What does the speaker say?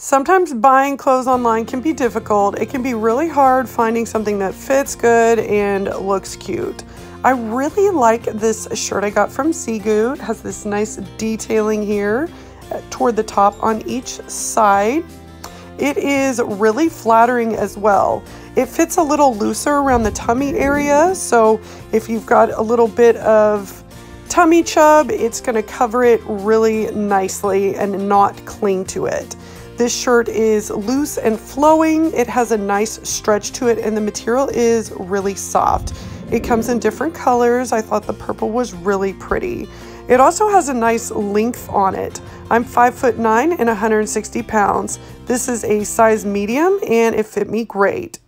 Sometimes buying clothes online can be difficult. It can be really hard finding something that fits good and looks cute. I really like this shirt I got from Zeagoo. It has this nice detailing here uh, toward the top on each side. It is really flattering as well. It fits a little looser around the tummy area, so if you've got a little bit of tummy chub, it's gonna cover it really nicely and not cling to it. This shirt is loose and flowing. It has a nice stretch to it and the material is really soft. It comes in different colors. I thought the purple was really pretty. It also has a nice length on it. I'm 5 foot 9 and 160 pounds. This is a size medium and it fit me great.